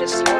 Just.